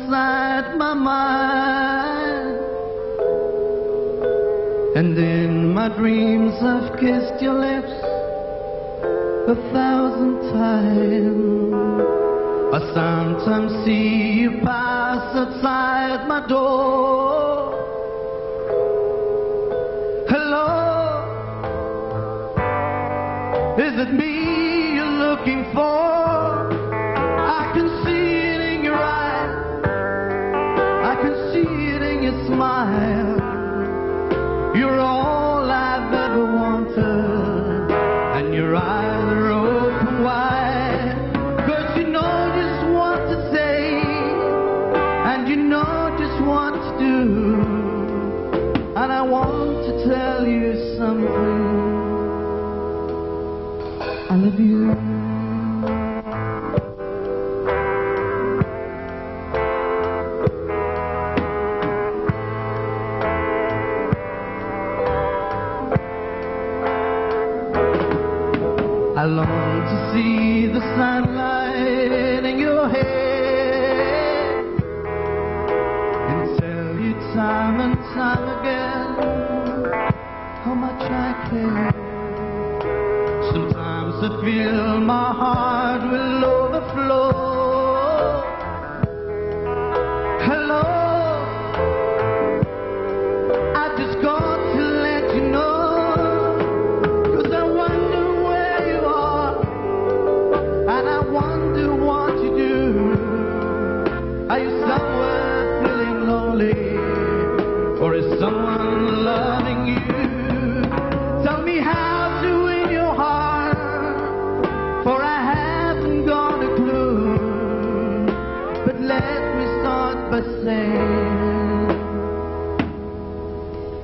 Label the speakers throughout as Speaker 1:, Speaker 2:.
Speaker 1: inside my mind. And in my dreams I've kissed your lips a thousand times. I sometimes see you pass outside my door. Hello, is it me you're looking for? I want to tell you something. I love you. I long to see the sunlight feel my heart will overflow. Hello, I just got to let you know. 'Cause I wonder where you are, and I wonder what you do. Are you somewhere feeling lonely, or is someone loving you? Tell me how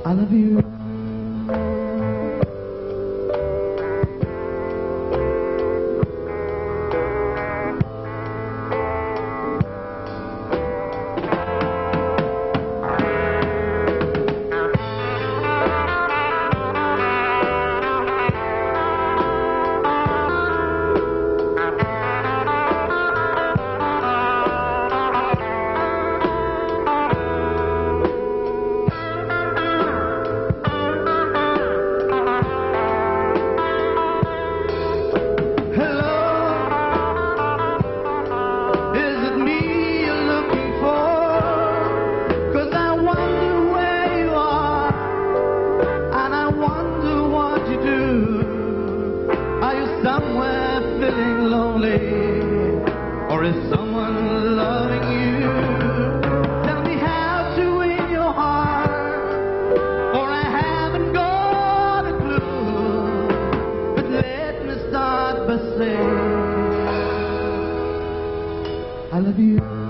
Speaker 1: I love you. Lonely, or is someone loving you? Tell me how to win your heart, for I haven't got a clue. But let me start by saying, I love you.